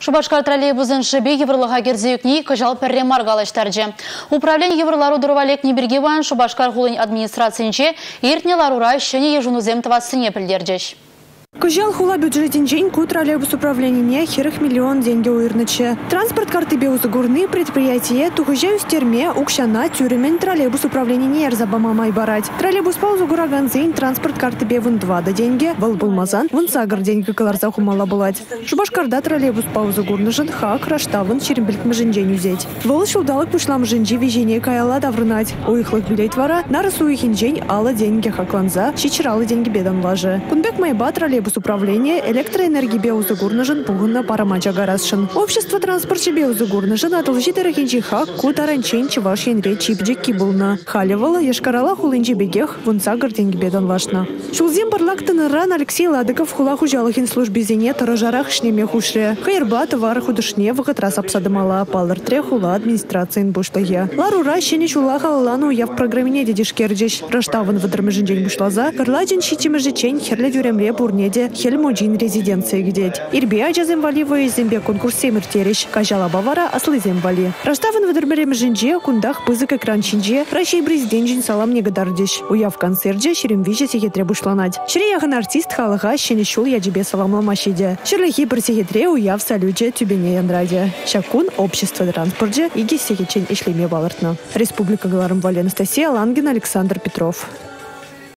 Шубашкар троллейбузын шыбе еврлыға керзеюкни кыжал пірре маргалаштаржы. Управление еврлару дұрвалек неберге ван Шубашкар хулын администрациянче ертне ларура шыне ежунузем пілдерджеш. Кыжал хула бюджетин ку троллейбус управления херых миллион деньги уйрнычы. Транспорт карты беузыгурны предприятие тухыжа үстерме укшана тюремен троллейбус управления эрзабама май барать. Троллейбус паузу гураганзейн транспорт карты бевын два да деньги, вал булмазан, вон сагар деньги каларза хумала булать. Шубашкарда троллейбус паузу гурныжын хак раштавын черембілік мжинжен үзеть. Вол шулдалык пушлам жинжи вежение каяла даврынать. Уйхлык билет вара, нарысу ихинжень ала деньги хакланза, чичиралы деньги бедан лажы. Кунбек майба троллейбус управления электроэнергии беузыгурныжын пугынна парамача гарасшын. Общество транспортчы беузыгурныжын атылжи терехинчи хак ку таранчен чываш енре кибулна. Халевала ешкарала хулынчи бегех вунца гырденги бедан лашна. Шулзем барлак ран Алексей Ладыков хула хужалыхин службезене тарожарах шнеме хушре. Хайрба товар худышне раз апсадымала палыртре хула администрациян буштаге. Ларура шене шула халалану я в программе дедишкердеш. Раштавын выдырмыжын день бушлаза. Карладжин щитимыжы чень херле дюремле бурне Ирбеде Хельмоджин резиденция гидеть. Ирбе ажазем вали во зембе конкурс семертереш. Кажала бавара аслы зембали. Раштавын выдырмерем жинже кундах пызык экран чинже. Рашей президент салам негадардеш. Уяв концерже шерем виже сехетре бушланать. Шире ягын артист халыға шене шул яджибе саламламашиде. Ширлыхи бір сехетре уяв салюже тюбене янраде. Шакун общество транспорже иги сехечен ишлеме балартна. Республика Галарым Вали Анастасия Лангин Александр Петров.